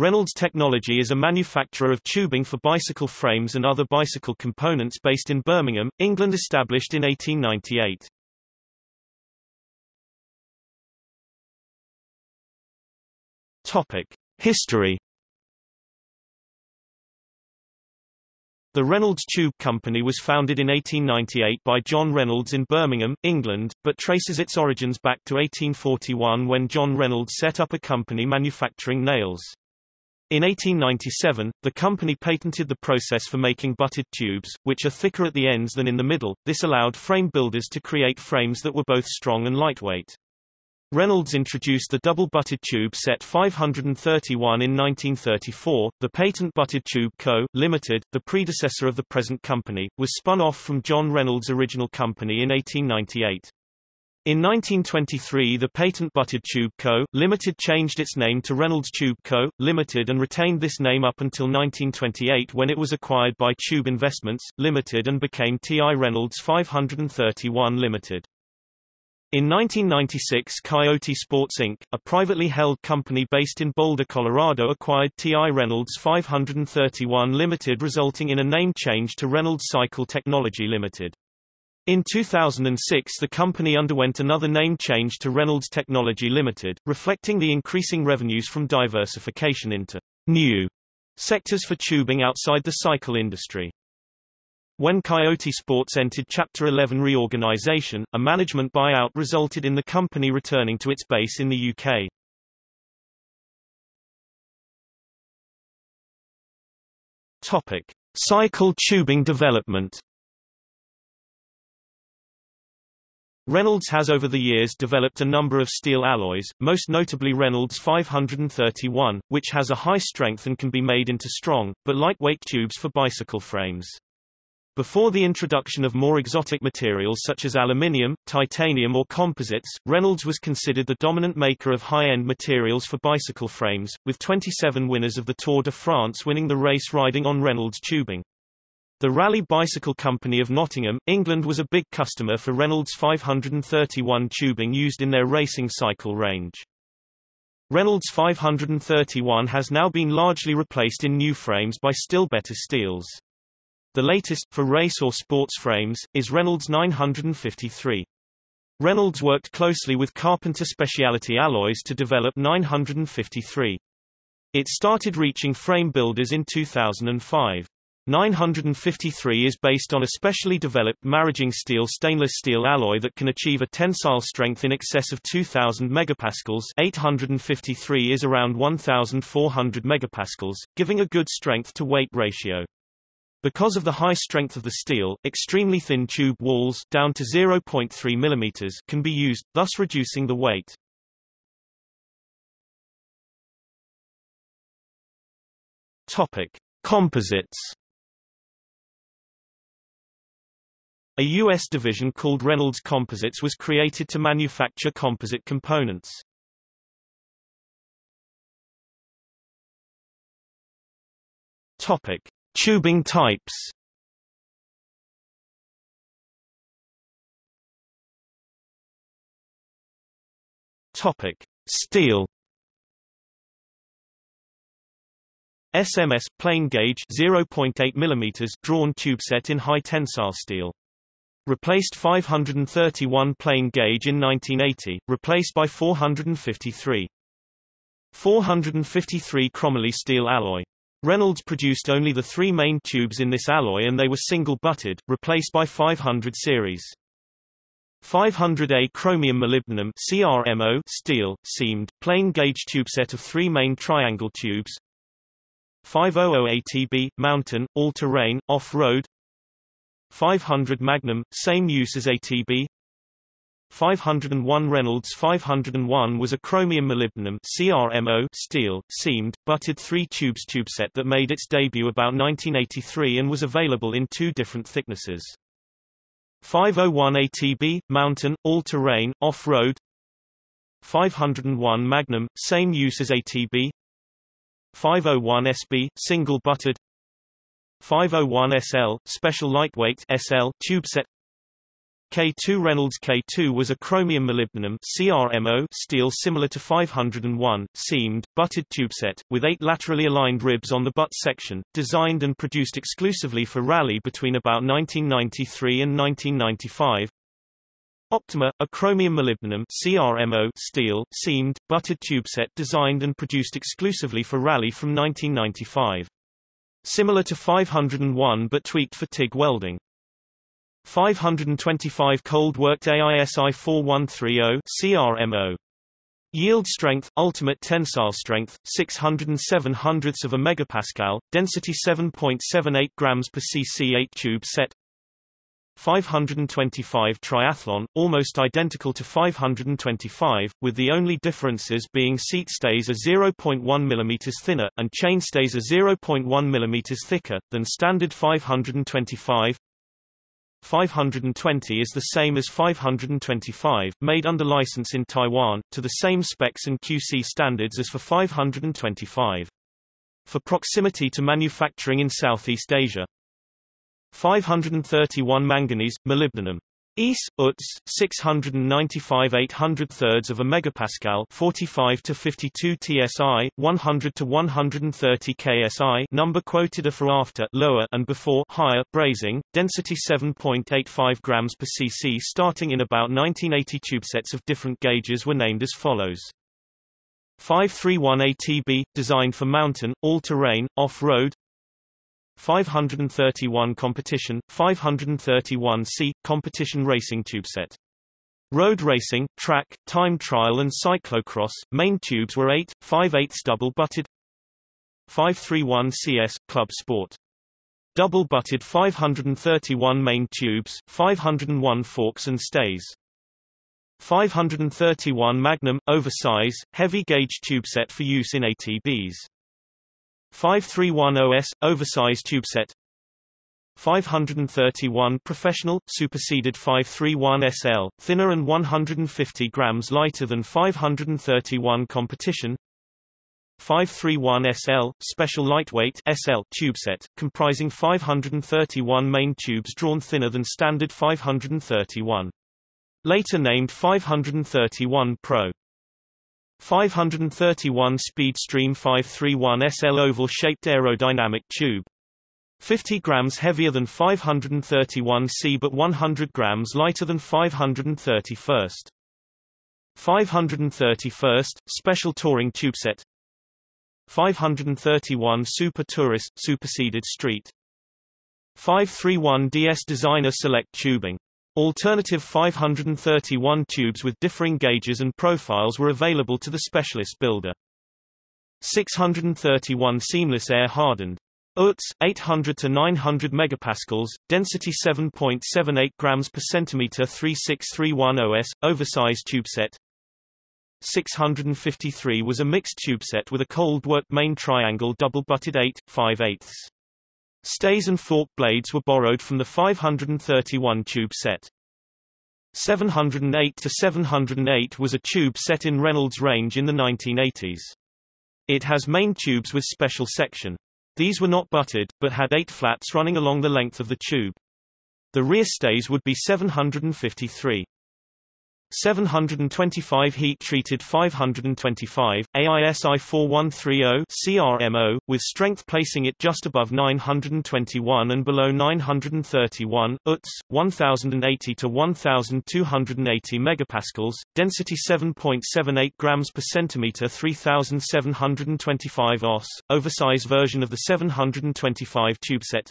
Reynolds Technology is a manufacturer of tubing for bicycle frames and other bicycle components based in Birmingham, England established in 1898. Topic: History The Reynolds Tube Company was founded in 1898 by John Reynolds in Birmingham, England, but traces its origins back to 1841 when John Reynolds set up a company manufacturing nails. In 1897, the company patented the process for making butted tubes, which are thicker at the ends than in the middle. This allowed frame builders to create frames that were both strong and lightweight. Reynolds introduced the double butted tube set 531 in 1934. The Patent Butted Tube Co., Limited, the predecessor of the present company, was spun off from John Reynolds' original company in 1898. In 1923 the Patent Butted Tube Co., Limited changed its name to Reynolds Tube Co., Limited and retained this name up until 1928 when it was acquired by Tube Investments, Limited and became T.I. Reynolds 531 Limited. In 1996 Coyote Sports Inc., a privately held company based in Boulder, Colorado acquired T.I. Reynolds 531 Limited resulting in a name change to Reynolds Cycle Technology Limited. In 2006 the company underwent another name change to Reynolds Technology Limited, reflecting the increasing revenues from diversification into new sectors for tubing outside the cycle industry. When Coyote Sports entered Chapter 11 reorganization, a management buyout resulted in the company returning to its base in the UK. Topic: Cycle tubing development. Reynolds has over the years developed a number of steel alloys, most notably Reynolds 531, which has a high strength and can be made into strong, but lightweight tubes for bicycle frames. Before the introduction of more exotic materials such as aluminium, titanium or composites, Reynolds was considered the dominant maker of high-end materials for bicycle frames, with 27 winners of the Tour de France winning the race riding on Reynolds tubing. The Raleigh Bicycle Company of Nottingham, England was a big customer for Reynolds 531 tubing used in their racing cycle range. Reynolds 531 has now been largely replaced in new frames by still better steels. The latest, for race or sports frames, is Reynolds 953. Reynolds worked closely with Carpenter Specialty Alloys to develop 953. It started reaching frame builders in 2005. 953 is based on a specially developed maraging steel stainless steel alloy that can achieve a tensile strength in excess of 2000 megapascals 853 is around 1400 megapascals, giving a good strength to weight ratio. Because of the high strength of the steel, extremely thin tube walls down to 0.3 mm can be used, thus reducing the weight. Topic: Composites. A U.S. division called Reynolds Composites was created to manufacture composite components. Topic: Tubing types Topic: Steel. SMS plain gauge 0.8 mm drawn tube set in high tensile steel. Replaced 531 plain gauge in 1980, replaced by 453. 453 chromoly steel alloy. Reynolds produced only the three main tubes in this alloy and they were single-butted, replaced by 500 series. 500A chromium molybdenum CRMO steel, seamed, plain gauge tube set of three main triangle tubes 500 ATB, mountain, all-terrain, off-road 500 Magnum, same use as ATB 501 Reynolds 501 was a chromium molybdenum CRMO steel, seamed, butted three tubes tubeset that made its debut about 1983 and was available in two different thicknesses. 501 ATB, mountain, all-terrain, off-road. 501 Magnum, same use as ATB 501 SB, single butted 501 SL, special lightweight SL, tubeset K2 Reynolds K2 was a chromium molybdenum CRMO steel similar to 501, seamed, butted tubeset, with eight laterally aligned ribs on the butt section, designed and produced exclusively for Raleigh between about 1993 and 1995. Optima, a chromium molybdenum CRMO steel, seamed, butted tubeset designed and produced exclusively for Raleigh from 1995. Similar to 501 but tweaked for TIG welding. 525 cold worked AISI 4130 CRMO. Yield strength, ultimate tensile strength, 607 hundredths of a megapascal, density 7.78 grams per cc 8 tube set. 525 triathlon, almost identical to 525, with the only differences being seat stays are 0.1 mm thinner, and chain stays are 0.1 mm thicker, than standard 525. 520 is the same as 525, made under license in Taiwan, to the same specs and QC standards as for 525. For proximity to manufacturing in Southeast Asia. 531 manganese, molybdenum. ES, UTS, 695 800 thirds of a megapascal 45 to 52 TSI, 100 to 130 KSI number quoted are for after lower and before higher brazing, density 7.85 grams per cc starting in about 1980 tubesets of different gauges were named as follows. 531 ATB, designed for mountain, all-terrain, off-road 531 competition, 531C, competition racing tubeset. Road racing, track, time trial and cyclocross, main tubes were 8, 5 8 double-butted 531 CS, club sport. Double-butted 531 main tubes, 501 forks and stays. 531 Magnum, oversize, heavy gauge tubeset for use in ATBs. 531 OS, oversized tubeset 531 Professional, superseded 531 SL, thinner and 150 grams lighter than 531 Competition 531 SL, Special Lightweight SL tubeset, comprising 531 main tubes drawn thinner than standard 531. Later named 531 Pro. 531 Speedstream 531 SL oval-shaped aerodynamic tube. 50 grams heavier than 531C but 100 grams lighter than 531st. 531st, Special Touring Tubeset 531 Super Tourist, Superseded Street 531 DS Designer Select Tubing Alternative 531 tubes with differing gauges and profiles were available to the specialist builder. 631 seamless air hardened. UTS 800 to 900 megapascals, density 7.78 grams per centimeter 3631 OS, oversized tubeset. 653 was a mixed tubeset with a cold work main triangle double butted 8, 5 eighths. Stays and fork blades were borrowed from the 531 tube set. 708 to 708 was a tube set in Reynolds range in the 1980s. It has main tubes with special section. These were not butted, but had eight flats running along the length of the tube. The rear stays would be 753. 725 heat-treated 525, AISI 4130 CRMO, with strength placing it just above 921 and below 931, UTS, 1080 to 1280 megapascals, density 7.78 grams per centimeter 3725 os, oversize version of the 725 tubeset,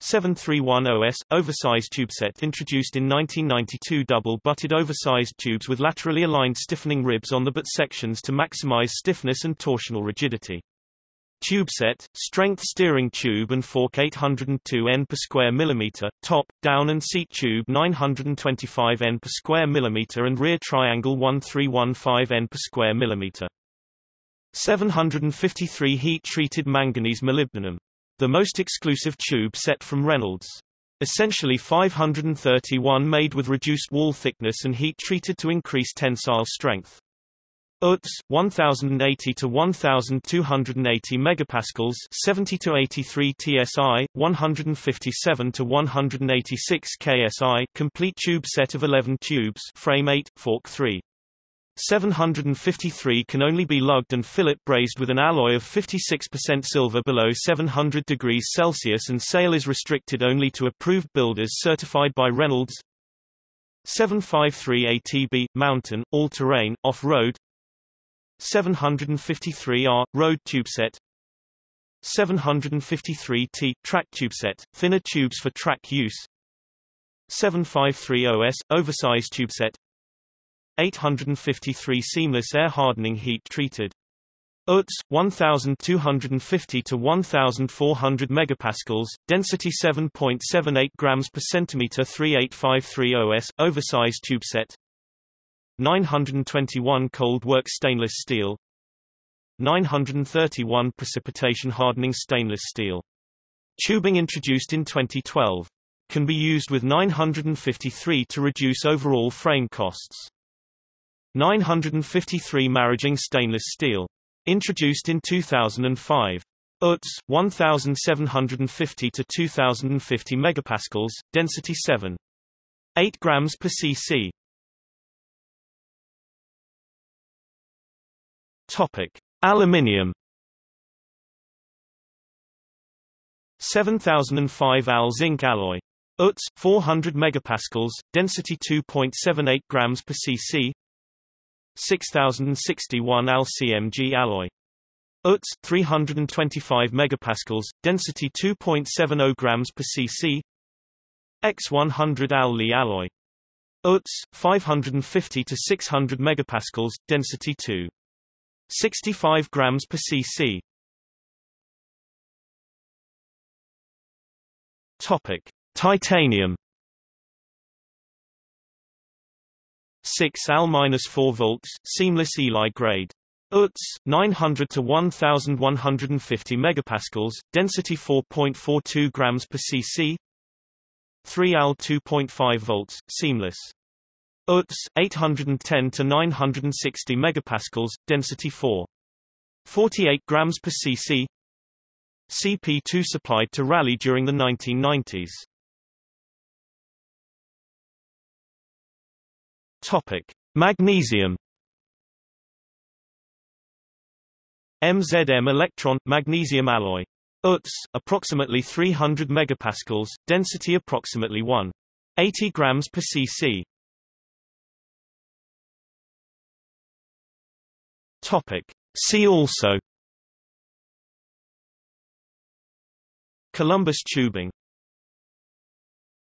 731 OS, oversized tubeset introduced in 1992 double-butted oversized tubes with laterally aligned stiffening ribs on the butt sections to maximize stiffness and torsional rigidity. Tubeset, strength steering tube and fork 802 N per square millimeter, top, down and seat tube 925 N per square millimeter and rear triangle 1315 N per square millimeter. 753 heat-treated manganese molybdenum the most exclusive tube set from Reynolds. Essentially 531 made with reduced wall thickness and heat treated to increase tensile strength. UTS 1080 to 1280 megapascals 70 to 83 TSI 157 to 186 KSI complete tube set of 11 tubes frame 8 fork 3 753 can only be lugged and fillet brazed with an alloy of 56% silver below 700 degrees Celsius and sale is restricted only to approved builders certified by Reynolds. 753 ATB mountain all-terrain off-road. 753R road tubeset 753T track tubeset thinner tubes for track use. 753 OS oversized tubeset 853 seamless air hardening heat treated UTS 1250 to 1400 megapascals, density 7.78 grams per centimeter 3853 OS, oversized tubeset. 921 cold work stainless steel. 931 precipitation hardening stainless steel. Tubing introduced in 2012. Can be used with 953 to reduce overall frame costs. 953 maraging stainless steel. Introduced in 2005. UTS 1750 to 2050 megapascals, density 7. 8 grams per cc. Topic: Aluminium. 7005 Al zinc alloy. UTS 400 megapascals, density 2.78 grams per cc. 6061 Al CMG alloy. UTS 325 megapascals, density 2.70 grams per cc. X100 Al Li alloy. UTS 550 to 600 megapascals, density 2. 65 grams per cc. Topic: Titanium 6 Al-4 volts, seamless Eli grade. UTS 900 to 1150 megapascals, density 4.42 grams per cc. 3 Al 2.5 volts, seamless. UTS 810 to 960 megapascals, density 4. 48 grams per cc. CP2 supplied to Raleigh during the 1990s. Topic: Magnesium. MZM Elektron magnesium alloy. UTS approximately 300 megapascals, density approximately 1. 80 grams per cc. Topic: See also Columbus tubing